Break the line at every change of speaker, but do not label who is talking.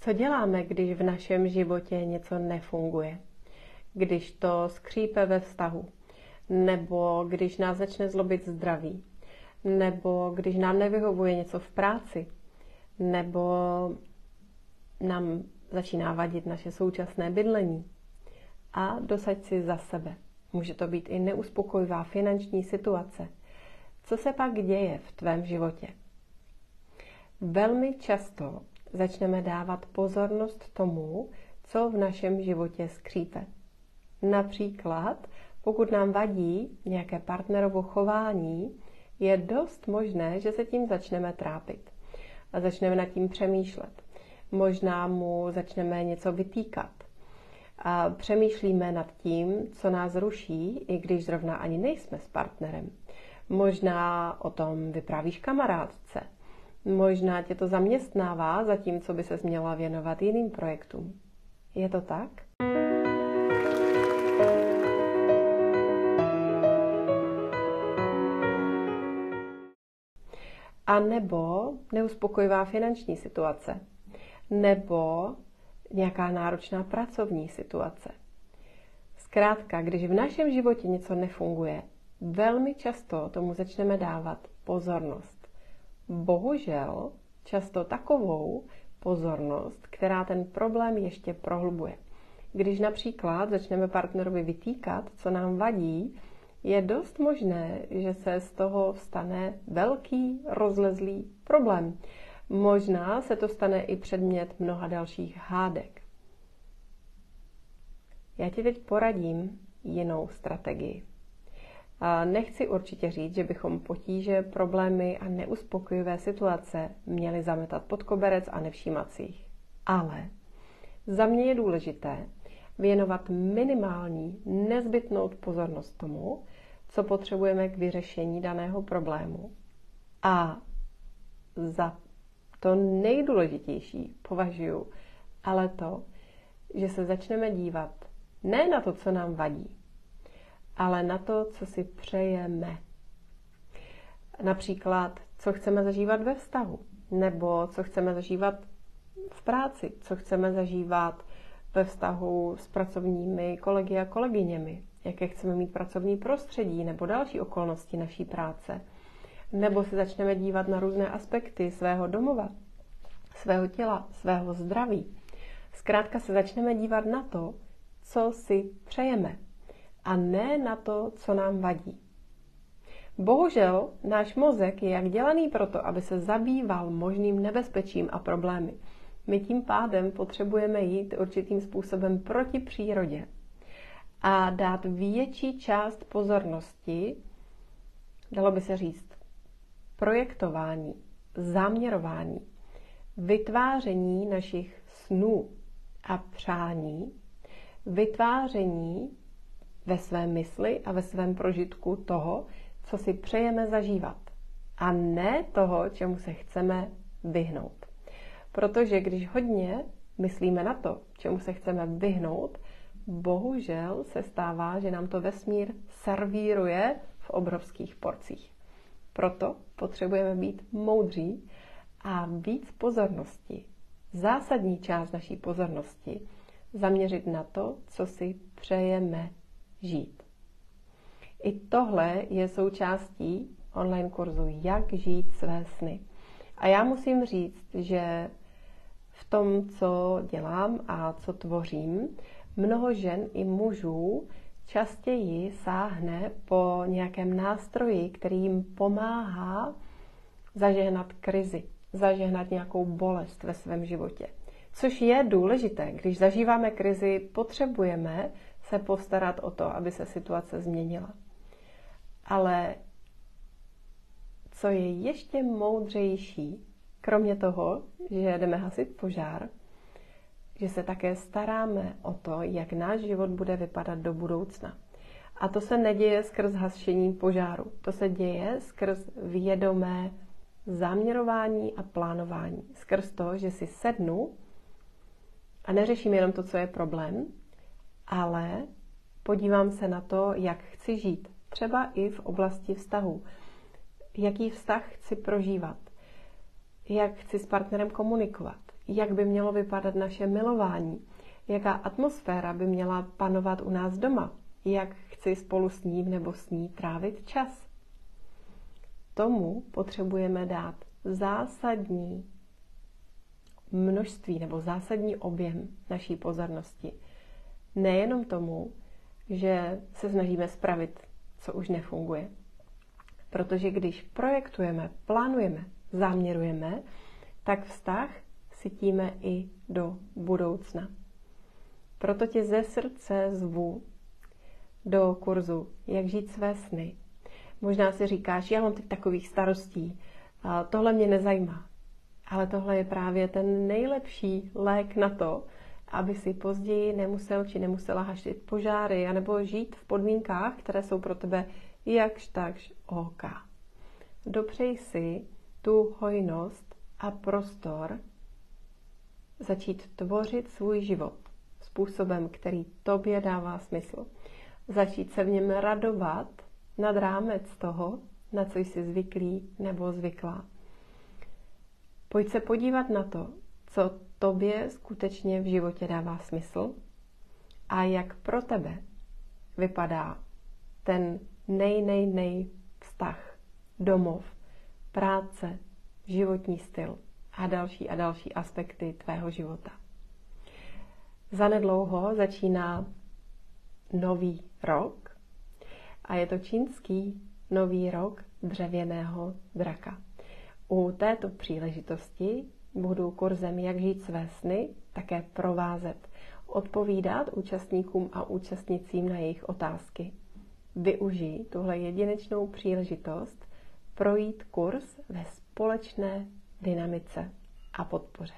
Co děláme, když v našem životě něco nefunguje? Když to skřípe ve vztahu? Nebo když nás začne zlobit zdraví? Nebo když nám nevyhovuje něco v práci? Nebo nám začíná vadit naše současné bydlení? A dosaď si za sebe. Může to být i neuspokojivá finanční situace. Co se pak děje v tvém životě? Velmi často začneme dávat pozornost tomu, co v našem životě skřípe. Například, pokud nám vadí nějaké partnerovo chování, je dost možné, že se tím začneme trápit a začneme nad tím přemýšlet. Možná mu začneme něco vytýkat. A přemýšlíme nad tím, co nás ruší, i když zrovna ani nejsme s partnerem. Možná o tom vyprávíš kamarádce, Možná tě to zaměstnává, zatímco by se měla věnovat jiným projektům. Je to tak? A nebo neuspokojivá finanční situace. Nebo nějaká náročná pracovní situace. Zkrátka, když v našem životě něco nefunguje, velmi často tomu začneme dávat pozornost bohužel často takovou pozornost, která ten problém ještě prohlubuje. Když například začneme partnerovi vytýkat, co nám vadí, je dost možné, že se z toho stane velký rozlezlý problém. Možná se to stane i předmět mnoha dalších hádek. Já ti teď poradím jinou strategii. Nechci určitě říct, že bychom potíže, problémy a neuspokojivé situace měli zametat pod koberec a nevšímat si jich. Ale za mě je důležité věnovat minimální, nezbytnou pozornost tomu, co potřebujeme k vyřešení daného problému. A za to nejdůležitější považuji ale to, že se začneme dívat ne na to, co nám vadí, ale na to, co si přejeme. Například, co chceme zažívat ve vztahu, nebo co chceme zažívat v práci, co chceme zažívat ve vztahu s pracovními kolegy a kolegyněmi, jaké chceme mít pracovní prostředí nebo další okolnosti naší práce. Nebo se začneme dívat na různé aspekty svého domova, svého těla, svého zdraví. Zkrátka se začneme dívat na to, co si přejeme, a ne na to, co nám vadí. Bohužel náš mozek je jak dělaný proto, aby se zabýval možným nebezpečím a problémy. My tím pádem potřebujeme jít určitým způsobem proti přírodě a dát větší část pozornosti, dalo by se říct, projektování, záměrování, vytváření našich snů a přání, vytváření ve své mysli a ve svém prožitku toho, co si přejeme zažívat. A ne toho, čemu se chceme vyhnout. Protože když hodně myslíme na to, čemu se chceme vyhnout, bohužel se stává, že nám to vesmír servíruje v obrovských porcích. Proto potřebujeme být moudří a víc pozornosti, zásadní část naší pozornosti, zaměřit na to, co si přejeme žít. I tohle je součástí online kurzu Jak žít své sny. A já musím říct, že v tom, co dělám a co tvořím, mnoho žen i mužů častěji sáhne po nějakém nástroji, který jim pomáhá zažehnat krizi, zažehnat nějakou bolest ve svém životě. Což je důležité. Když zažíváme krizi, potřebujeme se postarat o to, aby se situace změnila. Ale co je ještě moudřejší, kromě toho, že jdeme hasit požár, že se také staráme o to, jak náš život bude vypadat do budoucna. A to se neděje skrz hašení požáru. To se děje skrz vědomé záměrování a plánování. Skrz to, že si sednu a neřeším jenom to, co je problém, ale podívám se na to, jak chci žít. Třeba i v oblasti vztahu. Jaký vztah chci prožívat? Jak chci s partnerem komunikovat? jak by mělo vypadat naše milování, jaká atmosféra by měla panovat u nás doma, jak chci spolu s ním nebo s ní trávit čas. Tomu potřebujeme dát zásadní množství nebo zásadní objem naší pozornosti. Nejenom tomu, že se snažíme spravit, co už nefunguje. Protože když projektujeme, plánujeme, záměrujeme, tak vztah cítíme i do budoucna. Proto tě ze srdce zvu do kurzu Jak žít své sny. Možná si říkáš, já mám teď takových starostí, tohle mě nezajímá. Ale tohle je právě ten nejlepší lék na to, aby si později nemusel či nemusela haštit požáry, anebo žít v podmínkách, které jsou pro tebe jakž takž OK. Dopřej si tu hojnost a prostor začít tvořit svůj život způsobem, který tobě dává smysl. Začít se v něm radovat nad rámec toho, na co jsi zvyklý nebo zvyklá. Pojď se podívat na to, co tobě skutečně v životě dává smysl a jak pro tebe vypadá ten nej, nej, nej vztah, domov, práce, životní styl a další a další aspekty tvého života. Zanedlouho začíná nový rok a je to čínský nový rok dřevěného draka. U této příležitosti budu kurzem Jak žít své sny také provázet, odpovídat účastníkům a účastnicím na jejich otázky. Využij tuhle jedinečnou příležitost projít kurz ve společné dynamice a podpoře.